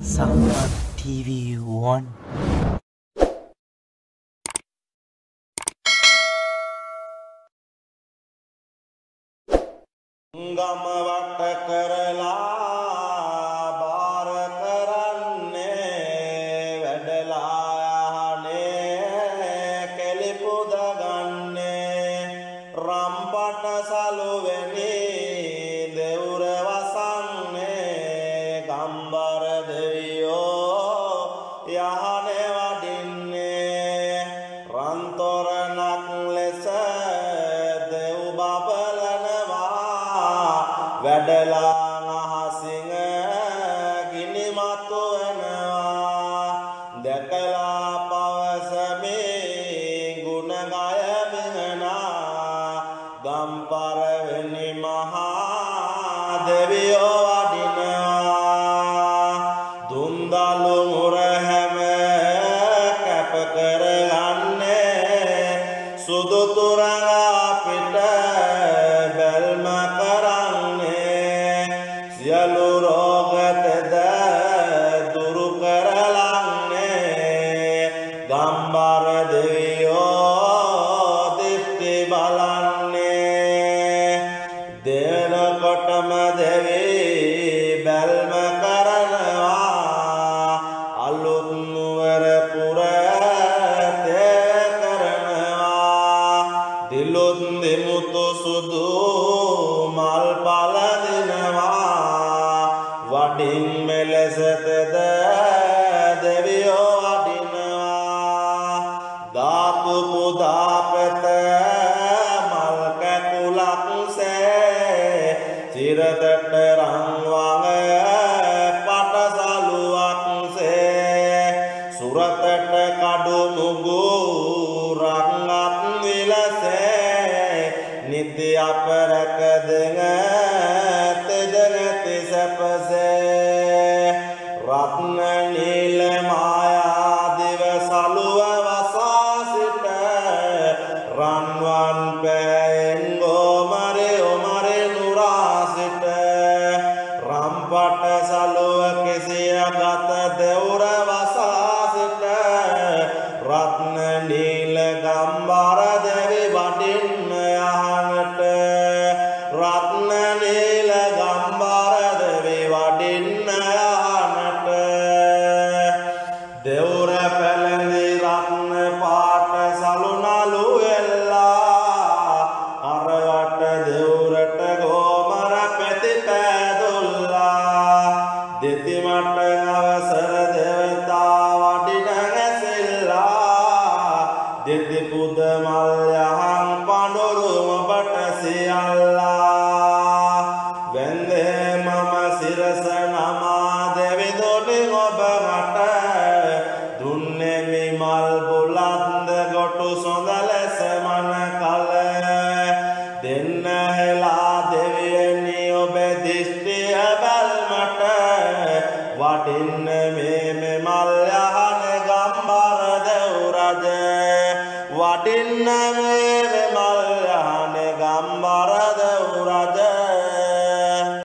Sangha TV 1 ගම වට කරලා බාර කරන්නේ වැඩලායහනේ කෙලිපුද ගන්නේ රම්පට සලුවෙනි. වැඩලා අහසිං ගිනිමතු වෙනවා. දැකලා පවසමේ ගුණගයමිහනා ගම්පරවෙනි මහා දිට්ටි බලන්නේ දෙනකොටම දෙවී බැල්ම කරනවා අලුත් නුවර පුර තේ කරනවා දිලුත් දෙමුතු සුදු මල් පලදිනවා වඩින් මෙලෙසතද දෙවියෝ වඩිනවා ධාතු පුදාපත මල් නිති අපරක දෙඟ තෙදනැති සැපසේ රත්න නීල මායාදිව සලුව රත්න නීල ගම්බර දෙවි වඩින්න යහනට දෙවුර වටින්න මේ මෙමල් යහන ගම්බර දෙව් රජ වටින්න